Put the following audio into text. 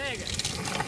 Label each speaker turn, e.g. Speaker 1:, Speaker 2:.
Speaker 1: There.